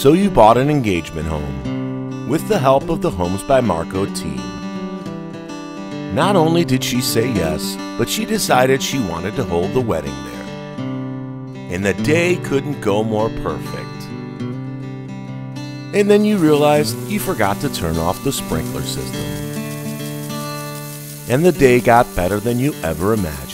So you bought an engagement home with the help of the Homes by Marco team. Not only did she say yes, but she decided she wanted to hold the wedding there. And the day couldn't go more perfect. And then you realized you forgot to turn off the sprinkler system. And the day got better than you ever imagined.